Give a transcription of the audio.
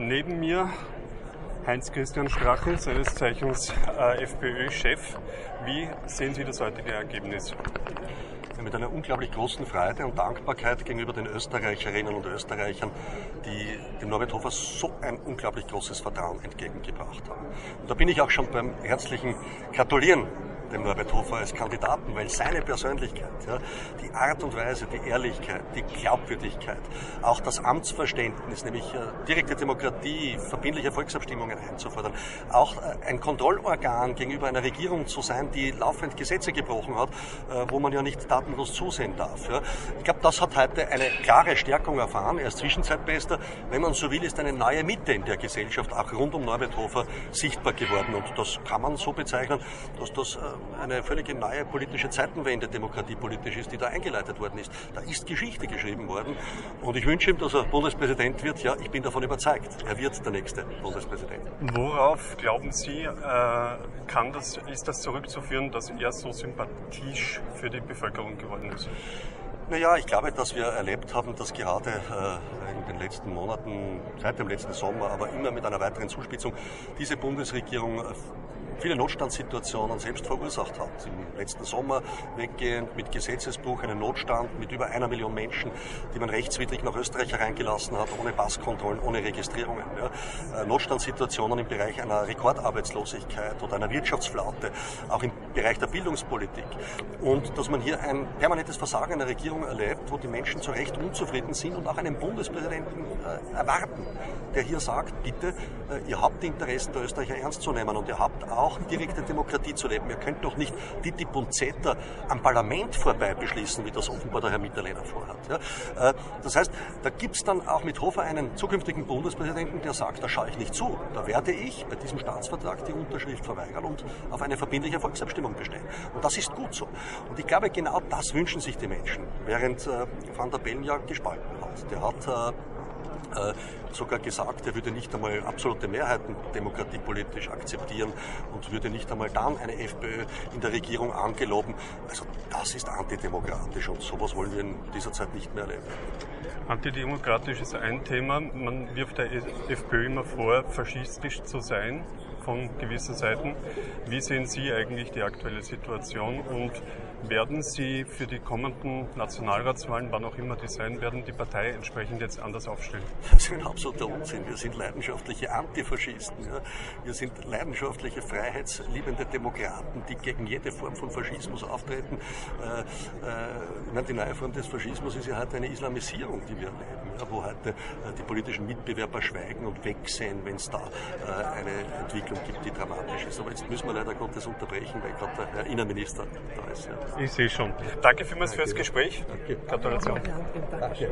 Neben mir Heinz-Christian Strache, seines Zeichens äh, FPÖ-Chef. Wie sehen Sie das heutige Ergebnis? mit einer unglaublich großen Freude und Dankbarkeit gegenüber den Österreicherinnen und Österreichern, die dem Norbert Hofer so ein unglaublich großes Vertrauen entgegengebracht haben. Und da bin ich auch schon beim herzlichen Gratulieren dem Norbert Hofer als Kandidaten, weil seine Persönlichkeit, ja, die Art und Weise, die Ehrlichkeit, die Glaubwürdigkeit, auch das Amtsverständnis, nämlich äh, direkte Demokratie, verbindliche Volksabstimmungen einzufordern, auch äh, ein Kontrollorgan gegenüber einer Regierung zu sein, die laufend Gesetze gebrochen hat, äh, wo man ja nicht tatenlos zusehen darf. Ja. Ich glaube, das hat heute eine klare Stärkung erfahren. Er ist Zwischenzeitbester. Wenn man so will, ist eine neue Mitte in der Gesellschaft auch rund um Norbert Hofer sichtbar geworden. Und das kann man so bezeichnen, dass das äh, eine völlig neue politische Zeitenwende demokratiepolitisch ist, die da eingeleitet worden ist. Da ist Geschichte geschrieben worden und ich wünsche ihm, dass er Bundespräsident wird. Ja, ich bin davon überzeugt. Er wird der nächste Bundespräsident. Worauf glauben Sie, äh, kann das, ist das zurückzuführen, dass er so sympathisch für die Bevölkerung geworden ist? Naja, ich glaube, dass wir erlebt haben, dass gerade äh, in den letzten Monaten, seit dem letzten Sommer, aber immer mit einer weiteren Zuspitzung, diese Bundesregierung viele Notstandssituationen selbst verursacht hat. Im letzten Sommer weggehend mit Gesetzesbruch, einen Notstand mit über einer Million Menschen, die man rechtswidrig nach Österreich hereingelassen hat, ohne Passkontrollen, ohne Registrierungen. Ja. Äh, Notstandssituationen im Bereich einer Rekordarbeitslosigkeit oder einer Wirtschaftsflaute, auch im Bereich der Bildungspolitik. Und dass man hier ein permanentes Versagen einer Regierung erlebt, wo die Menschen zu Recht unzufrieden sind und auch einen Bundespräsidenten äh, erwarten, der hier sagt, bitte, äh, ihr habt die Interessen der Österreicher ernst zu nehmen und ihr habt auch direkte Demokratie zu leben. Ihr könnt doch nicht die und Zeta am Parlament vorbei beschließen, wie das offenbar der Herr Mitterlehner vorhat. Ja? Äh, das heißt, da gibt es dann auch mit Hofer einen zukünftigen Bundespräsidenten, der sagt, da schaue ich nicht zu. Da werde ich bei diesem Staatsvertrag die Unterschrift verweigern und auf eine verbindliche Volksabstimmung bestehen. Und das ist gut so. Und ich glaube, genau das wünschen sich die Menschen, während äh, Van der Bellen ja gespalten hat. Der hat äh, sogar gesagt, er würde nicht einmal absolute Mehrheiten demokratiepolitisch akzeptieren und würde nicht einmal dann eine FPÖ in der Regierung angeloben. Also das ist antidemokratisch und sowas wollen wir in dieser Zeit nicht mehr erleben. Antidemokratisch ist ein Thema. Man wirft der FPÖ immer vor, faschistisch zu sein von gewissen Seiten. Wie sehen Sie eigentlich die aktuelle Situation und werden Sie für die kommenden Nationalratswahlen, wann auch immer die sein werden, die Partei entsprechend jetzt anders aufstellen? Das ist ein absoluter Unsinn. Wir sind leidenschaftliche Antifaschisten. Ja. Wir sind leidenschaftliche freiheitsliebende Demokraten, die gegen jede Form von Faschismus auftreten. Äh, äh, meine, die neue Form des Faschismus ist ja heute eine Islamisierung, die wir erleben, ja, wo heute äh, die politischen Mitbewerber schweigen und wegsehen, wenn es da äh, eine Entwicklung gibt, die dramatisch ist. Aber jetzt müssen wir leider Gottes unterbrechen, weil gerade der Herr Innenminister da ist. Ja. Ich sehe schon. Danke vielmals Danke. fürs Gespräch. Danke. Gratulation. Danke.